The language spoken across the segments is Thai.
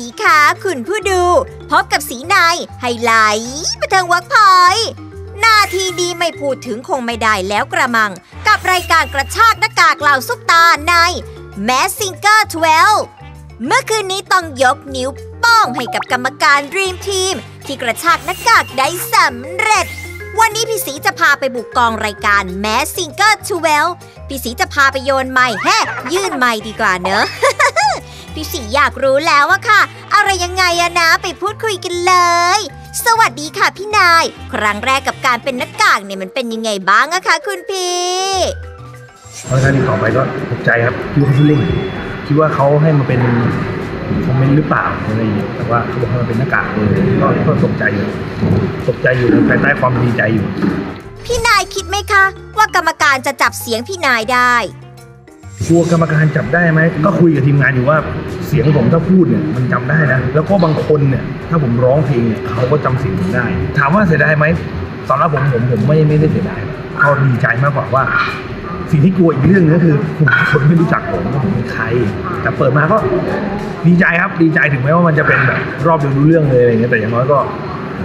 ดีค่ะ คุณผู้ดู พบกับสีในไฮไลท์บันเทิงวักพอยหน้าที่ดีไม่พูดถึงคงไม่ได้แล้วกระมัง กับรายการกระชากหน้ากากเหล่าซุปตาใน Mask Singer 12 เมื่อคืนนี้ต้องยกนิ้วป้องให้กับกรรมการ Dream Team ที่กระชากหน้ากากได้สำเร็จ วันนี้พี่สีจะพาไปบุกกองรายการ Mask Singer 12 พี่สีจะพาไปโยนไม้แฮ่ยื่นไม้ดีกว่าเนอะ พี่สีอยากรู้แล้วอะค่ะ อะไรยังไงอะนะไปพูดคุยกันเลย สวัสดีค่ะพี่นาย ครั้งแรกกับการเป็นหน้ากากเนี่ยมันเป็นยังไงบ้างอะคะคุณพี่เพราะฉะนั้นต่อไปก็ตกใจครับคิดว่าเขาพูดเล่นคิดว่าเขาให้มาเป็นคอมเมนต์หรือเปล่าอะไรอย่างเงี้ยแต่ว่าเขาบอกให้มาเป็นหน้ากากเลยก็ก็ตกใจอยู่ตกใจอยู่ภายใต้ความดีใจอยู่ พี่นายคิดไหมคะ ว่ากรรมการจะจับเสียงพี่นายได้ กลัวกรรมการจับได้ไหมก็คุยกับทีมงานอยู่ว่าเสียงผมถ้าพูดเนี่ยมันจำได้นะแล้วก็บางคนเนี่ยถ้าผมร้องเพลงเนี่ยเขาก็จำเสียงผมได้ ถามว่าเสียดายไหมสำหรับผมผมผมไม่ไม่ได้เสียดายก็ดีใจมากกว่าว่าสิ่งที่กลัวอีกเรื่องนึงก็คือผมคนไม่รู้จักผมว่าผมเป็นใคร แต่เปิดมาก็ดีใจครับดีใจถึงแม้ว่ามันจะเป็นแบบรอบเดียวรู้เรื่องเลยอะไรเงี้ยแต่อย่างน้อยก็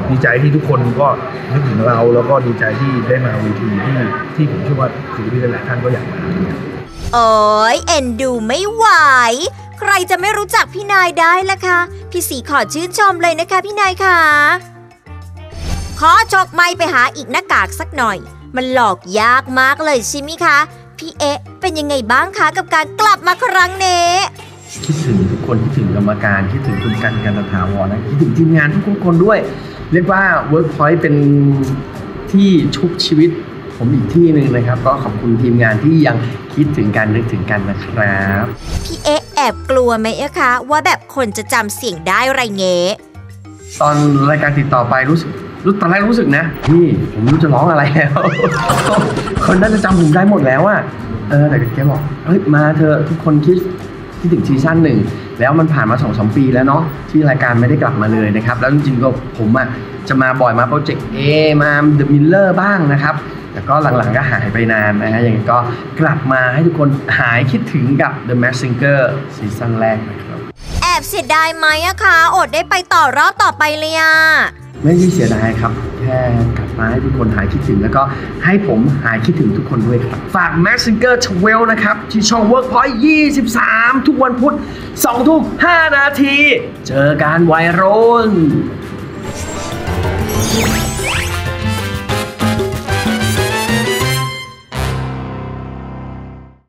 ดีใจที่ทุกคนก็นึกถึงเรา แล้วก็ดีใจที่ได้มาเวทีที่ที่ผมเชื่อว่าศิลปินหลายท่านก็อยากมา โอ้ยเอ็นดูไม่ไหว ใครจะไม่รู้จักพี่นายได้ล่ะคะ พี่สีขอชื่นชมเลยนะคะพี่นายค่ะ ขอจกไม้ไปหาอีกหน้ากากสักหน่อย มันหลอกยากมากเลยใช่ไหมคะ พี่เอ๊ะเป็นยังไงบ้างคะกับการกลับมาครั้งนี้คิดถึงทุกคนคิดถึงกรรมการคิดถึงคุณกันกันตถาวรนะคิดถึงทีมงานทุกคนด้วย เรียกว่า Workpoint เป็นที่ชุบชีวิต ผมอีกที่หนึ่งนะครับ ก็ขอบคุณทีมงานที่ยังคิดถึงกันนึกถึงกันนะครับพี่เอ๊ะแอบกลัวไหมอะคะว่าแบบคนจะจำเสียงได้ไรเงี้ตอนรายการติดต่อไปรู้สึกรู้ตอนแรกรู้สึกนะพี่ผมไม่รู้จะร้องอะไรแล้ว คนน่าจะจำผมได้หมดแล้วอะเออแต่แกบอกเฮ้ยมาเธอะทุกคนคิดคิดถึงซีซั่นหนึ่งแล้วมันผ่านมาสองสามปีแล้วเนาะที่รายการไม่ได้กลับมาเลยนะครับ แล้วจริงๆก็ผมอะจะมาบ่อยมา Project A มา The Mirror บ้างนะครับ แต่ก็หลังๆก็หายไปนานนะฮะยังไงก็กลับมาให้ทุกคนหายคิดถึงกับ The Mask Singer ซีซั่นแรกนะครับ แอบเสียดายไหมอะคะอดได้ไปต่อรอบต่อไปเลยอะไม่ได้เสียดายครับ แค่กลับมาให้ทุกคนหายคิดถึง แล้วก็ให้ผมหายคิดถึงทุกคนด้วยครับ ฝาก Mask Singer 12 นะครับ ที่ช่อง Workpoint 23 ทุกวันพุธ2ทุ่ม5นาที เจอกันวัยรุ่น